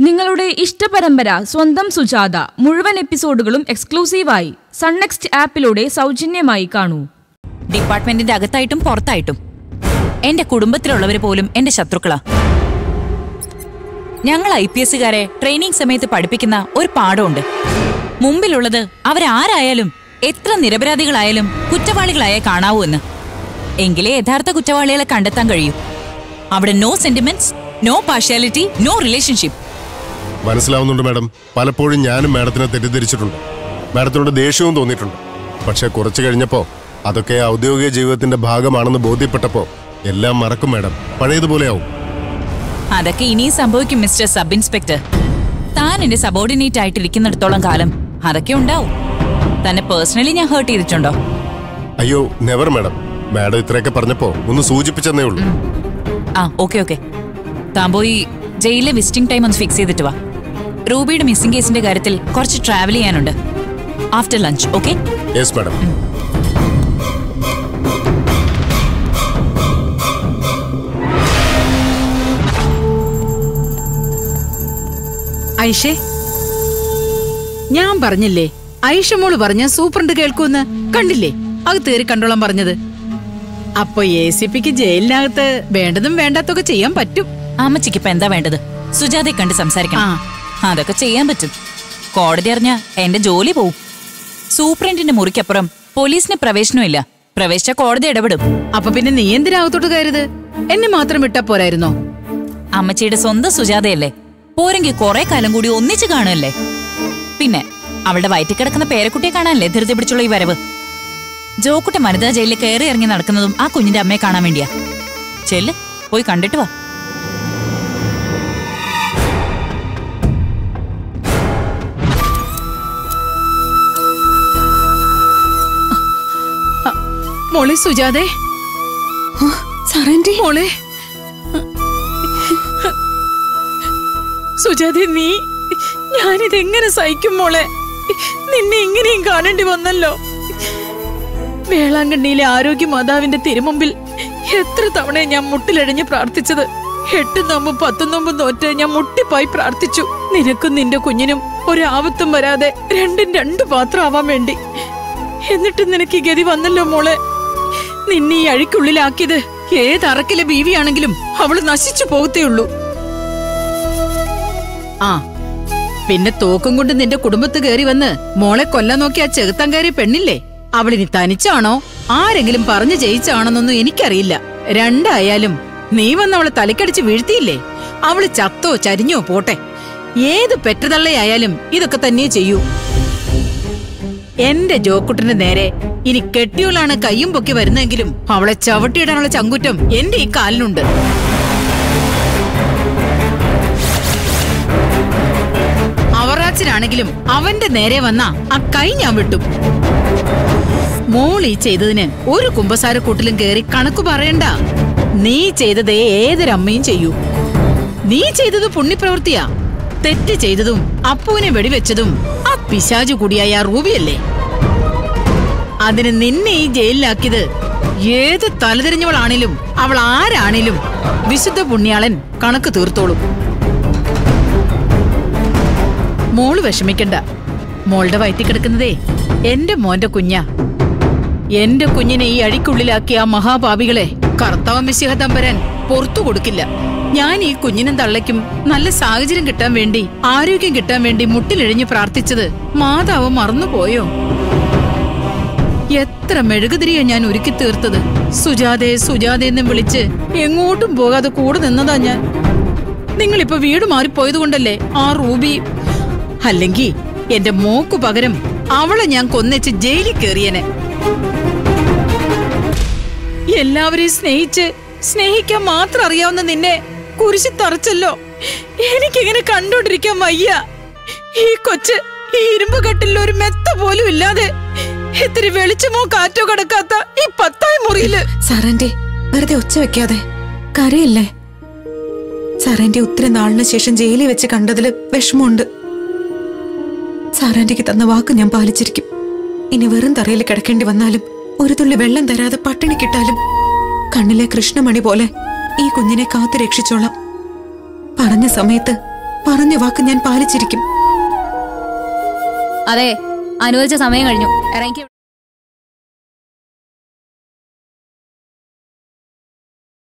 നിങ്ങളുടെ ഇഷ്ടപരമ്പര സ്വന്തം സുജാത മുഴുവൻ എപ്പിസോഡുകളും എക്സ്ക്ലൂസീവായി സൺനെക്സ്റ്റ് ആപ്പിലൂടെ സൗജന്യമായി കാണൂ. ഡിപ്പാർട്ട്മെന്റിന്റെ അകത്തായിട്ടും പുറത്തായിട്ടും. എന്റെ കുടുംബത്തിലുള്ളവർ പോലും എന്റെ ശത്രുക്കളാ. ഞങ്ങൾ ഐ പി എസുകാരെ ട്രെയിനിങ് സമയത്ത് പഠിപ്പിക്കുന്ന ഒരു പാഠമുണ്ട്. മുമ്പിലുള്ളത് അവരാരായാലും എത്ര നിരപരാധികളായാലും കുറ്റവാളികളായേ കാണാവൂ എന്ന്. എങ്കിലേ യഥാർത്ഥ കുറ്റവാളികളെ കണ്ടെത്താൻ കഴിയൂ. അവിടെ no sentiments no partiality no relationship മനസ്സിലാവുന്നുണ്ട് മാഡം. പലപ്പോഴും ഞാനും മാഡത്തിനെ തെറ്റിദ്ധരിച്ചിട്ടുണ്ട്. മാഡത്തിനോട് ദേഷ്യവും തോന്നിയിട്ടുണ്ട്. പക്ഷെ കുറച്ചു കഴിഞ്ഞപ്പോൾ അതൊക്കെ ഔദ്യോഗിക ജീവിതത്തിന്റെ ഭാഗമാണെന്ന് ബോധ്യപ്പെട്ടപ്പോ എല്ലാം മറക്കും മാഡം. പഴയതുപോലെയാവും. അതൊക്കെ ഇനിയും സംഭവിക്കും മിസ്റ്റർ സബ് ഇൻസ്പെക്ടർ താൻ എന്റെ സബോർഡിനേറ്റ് ആയിട്ടിരിക്കുന്നിടത്തോളം കാലം അതൊക്കെ ഉണ്ടാവും. തന്നെ പേഴ്സണലി ഞാൻ ഹേർട്ട് ചെയ്തിട്ടുണ്ടോ? അയ്യോ നെവർ മാഡം. മാഡം ഇത്രയൊക്കെ പറഞ്ഞപ്പോ ഒന്ന് സൂചിപ്പിച്ചെന്നേ ഉള്ളൂ. ആ ഓക്കെ ഓക്കെ. താൻ പോയി ജയിലിലെ വിസിറ്റിംഗ് ടൈം ഒന്ന് ഫിക്സ് ചെയ്തിട്ട് വാ. റൂബിയുടെ മിസ്സിംഗ് കേസിന്റെ കാര്യത്തിൽ കുറച്ച് ട്രാവൽ ചെയ്യാനുണ്ട്. After lunch okay yes madam Aishe ഞാൻ പറഞ്ഞില്ലേ? ഐഷ മോൾ പറഞ്ഞ സൂപ്രണ്ട് കേൾക്കൂന്ന് കണ്ടില്ലേ? അത് തേറി കണ്ടോളാൻ പറഞ്ഞത്. അപ്പൊ എ സി പിക്ക് ജയിലിനകത്ത് വേണ്ടതും വേണ്ടാത്തൊക്കെ ചെയ്യാൻ പറ്റും. അമ്മച്ചിക്ക് ഇപ്പൊ എന്താ വേണ്ടത്? സുജാതയെ കണ്ട് സംസാരിക്കണം. ആ. അതൊക്കെ ചെയ്യാൻ പറ്റും. കോടതി അറിഞ്ഞ എന്റെ ജോലി പോവും. സൂപ്രണ്ടിന്റെ മുറിക്കപ്പുറം പോലീസിന് പ്രവേശനമില്ല പ്രവേശിച്ച കോടതി ഇടപെടും. അപ്പൊ പിന്നെ നീ എന്തിനകത്തോട്ട് കയറിയത്? എന്നെ മാത്രം വിട്ടാ പോരായിരുന്നോ? അമ്മച്ചിയുടെ സ്വന്തം സുജാതയല്ലേ? പോരെങ്കിൽ കുറെ കാലം കൂടി ഒന്നിച്ചു കാണുമല്ലേ പിന്നെ അവളുടെ വയറ്റിൽ കിടക്കുന്ന പേരക്കുട്ടിയെ കാണാനല്ലേ ധൃതി പിടിച്ചുള്ള ഈ വരവ്? ജോക്കുട്ട വനിതാ ജയിലിൽ കയറി ഇറങ്ങി നടക്കുന്നതും ആ കുഞ്ഞിന്റെ അമ്മയെ കാണാൻ വേണ്ടിയാ. ചെല്ല് പോയി കണ്ടിട്ട് വാ. മോളെ സുജാതെ. മോളെ. സുജാതെ നീ ഞാനിതെങ്ങനെ സഹിക്കും മോളെ? നിന്നെ ഇങ്ങനെയും കാണേണ്ടി വന്നല്ലോ. വേളാങ്കണ്ണിയിലെ ആരോഗ്യ മാതാവിന്റെ തിരുമുമ്പിൽ എത്ര തവണ ഞാൻ മുട്ടിലഴിഞ്ഞ് പ്രാർത്ഥിച്ചത്. എട്ട് നോമ്പും പത്ത് നോമ്പും തോറ്റ് ഞാൻ മുട്ടിപ്പായി പ്രാർത്ഥിച്ചു. നിനക്കും നിന്റെ കുഞ്ഞിനും ഒരാപത്തും വരാതെ രണ്ടും രണ്ടു പാത്രമാവാൻ വേണ്ടി. എന്നിട്ട് നിനക്ക് ഗതി വന്നല്ലോ മോളെ. നിന്നെ ഈ അഴിക്കുള്ളിലാക്കിയത്. ഏതറക്കിലെ ബീവിയാണെങ്കിലും അവൾ നശിച്ചു പോകത്തേയുള്ളൂ. ആ പിന്നെ തോക്കും കൊണ്ട് നിന്റെ കുടുംബത്ത് കയറി വന്ന് മോളെ കൊല്ലാൻ നോക്കി ആ ചെകുത്താൻ കയറിയ പെണ്ണില്ലേ? അവളിനി തനിച്ചാണോ? ആരെങ്കിലും പറഞ്ഞു ജയിച്ചാണെന്നൊന്നും എനിക്കറിയില്ല. രണ്ടായാലും നീ വന്ന് അവളെ തലക്കടിച്ച് വീഴ്ത്തിയില്ലേ? അവൾ ചത്തോ ചരിഞ്ഞോ പോട്ടെ. ഏത് പെറ്റതള്ളയായാലും ഇതൊക്കെ തന്നെ ചെയ്യൂ. എന്റെ ജോക്കുട്ടിന്റെ നേരെ ഇനി കെട്ടിയോളാണ് കയ്യും പൊക്കി വരുന്നെങ്കിലും അവളെ ചവിട്ടിയിടാനുള്ള ചങ്കുറ്റം എന്റെ ഈ കാലിനുണ്ട്. അവറാച്ചനാണെങ്കിലും അവന്റെ നേരെ വന്ന ആ കൈ ഞാൻ വിട്ടു. മോൾ ഈ ചെയ്തതിന് ഒരു കുമ്പസാരക്കൂട്ടിലും കേറി കണക്ക് പറയണ്ട. നീ ചെയ്തതേ ഏതൊരമ്മയും ചെയ്യൂ. നീ ചെയ്തത് പുണ്യപ്രവൃത്തിയാ. തെറ്റ് ചെയ്തതും അപ്പുവിനെ വെടിവെച്ചതും ആ പിശാചു കൂടിയായ റൂബിയല്ലേ? അതിന് നിന്നെ ഈ ജയിലിലാക്കിയത്. ഏത് തലതിരിഞ്ഞവളാണേലും അവൾ ആരാണേലും വിശുദ്ധ പുണ്യാളൻ കണക്ക് തീർത്തോളും. മോൾ വിഷമിക്കണ്ട. മോളുടെ വയറ്റി കിടക്കുന്നതേ എന്റെ മോന്റെ കുഞ്ഞ. എന്റെ കുഞ്ഞിനെ ഈ അഴിക്കുള്ളിലാക്കിയ ആ മഹാപാപികളെ കർത്താവ് മിശിഹ തമ്പരൻ പുറത്തു കൊടുക്കില്ല. ഞാൻ ഈ കുഞ്ഞിനും തള്ളയ്ക്കും നല്ല സാഹചര്യം കിട്ടാൻ വേണ്ടി ആരോഗ്യം കിട്ടാൻ വേണ്ടി മുട്ടിലിഴിഞ്ഞ് പ്രാർത്ഥിച്ചത് മാതാവ് മറന്നുപോയോ? എത്ര മെഴുകുതിരിയാ ഞാൻ ഒരുക്കി തീർത്തത്? സുജാതെ സുജാതെ എന്നും വിളിച്ച് എങ്ങോട്ടും പോകാതെ കൂടെ നിന്നതാ ഞാൻ. നിങ്ങളിപ്പോ വീട് മാറിപ്പോയത് കൊണ്ടല്ലേ ആ റൂബി? അല്ലെങ്കി എന്റെ മോക്കു പകരം അവളെ ഞാൻ കൊന്നേച്ച് ജയിലിൽ കയറിയനെ എല്ലാവരെയും സ്നേഹിച്ച് സ്നേഹിക്കാൻ മാത്രം അറിയാവുന്ന നിന്നെ കുരിശി തറച്ചല്ലോ. എനിക്കിങ്ങനെ കണ്ടോണ്ടിരിക്കാൻ വയ്യ. ഈ കൊച്ച് ഈ ഇരുമ്പ് ഒരു മെത്ത പോലും ഇല്ലാതെ ഇത്തിരി വെളിച്ചമോ കാറ്റോ കിടക്കാത്ത ഈ പത്തായി മുറിയിൽ? സാറേന്റെ വെറുതെ ഒച്ച വെക്കാതെ. കരയില്ലേ? സാറേന്റെ ഒത്തിരി നാളിന് ശേഷം ജയിലിൽ വെച്ച് കണ്ടതിൽ വിഷമമുണ്ട്. സാറാന്റിക്ക് തന്ന വാക്ക് ഞാൻ പാലിച്ചിരിക്കും. ഇനി വെറും തറയിൽ കിടക്കേണ്ടി വന്നാലും ഒരു തുള്ളി വെള്ളം തരാതെ പട്ടിണി കിട്ടാലും കണ്ണിലെ കൃഷ്ണമണി പോലെ ഈ കുഞ്ഞിനെ കാത്തു രക്ഷിച്ചോളാം. പറഞ്ഞ സമയത്ത് പറഞ്ഞ വാക്ക് ഞാൻ പാലിച്ചിരിക്കും. അതെ അനുവദിച്ച സമയം കഴിഞ്ഞു. ഇറങ്ങി